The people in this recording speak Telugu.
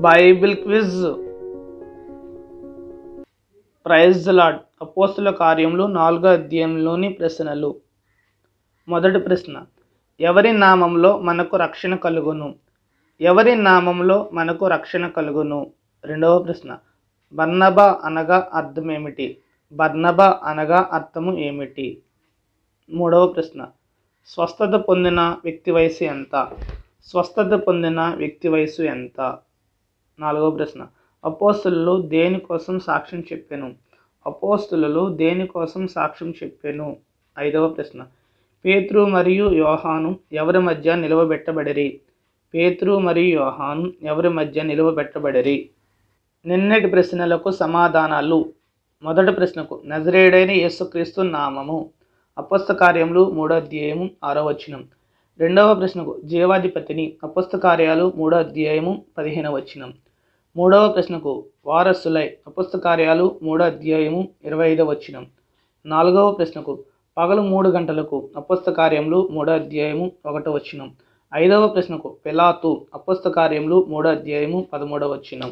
Bible quiz. ప్రైజ్ లాడ్ అపోస్తుల కార్యంలో నాలుగో అధ్యాయంలోని ప్రశ్నలు. మొదటి ప్రశ్న. ఎవరి నామంలో మనకు రక్షణ కలుగును? ఎవరి నామంలో మనకు రక్షణ కలుగును? రెండవ ప్రశ్న. బర్ణబ అనగా అర్థం ఏమిటి? బర్ణబ అనగా అర్థము ఏమిటి? మూడవ ప్రశ్న. స్వస్థత పొందిన వ్యక్తి వయసు ఎంత? స్వస్థత పొందిన వ్యక్తి వయసు ఎంత? నాలుగో ప్రశ్న. అపోస్తులు దేనికోసం సాక్ష్యం చెప్పాను? అపోస్తులు దేనికోసం సాక్ష్యం చెప్పాను? ఐదవ ప్రశ్న. పేతురు మరియు యోహాను ఎవరి మధ్య నిలవబెట్టబడిరి? పేతురు మరియు యోహాను ఎవరి మధ్య నిలువబెట్టబడిరి? నిన్నటి ప్రశ్నలకు సమాధానాలు. మొదటి ప్రశ్నకు నజరేడైన యేసుక్రీస్తు నామము. అపస్తకార్యములు మూడో అధ్యాయము ఆరో వచనం. రెండవ ప్రశ్నకు జీవాధిపతిని అపస్తకార్యాలు మూడో అధ్యాయము పదిహేనవ వచనం. మూడవ ప్రశ్నకు వారసులై అపుస్తకార్యాలు మూడో అధ్యాయము ఇరవై ఐదవ వచ్చినం నాలుగవ ప్రశ్నకు పగలు మూడు గంటలకు అపుస్తకార్యములు మూడో అధ్యాయము ఒకటో వచ్చినం ఐదవ ప్రశ్నకు పెలాతు అపుస్తకార్యములు మూడో అధ్యాయము పదమూడవ వచ్చినం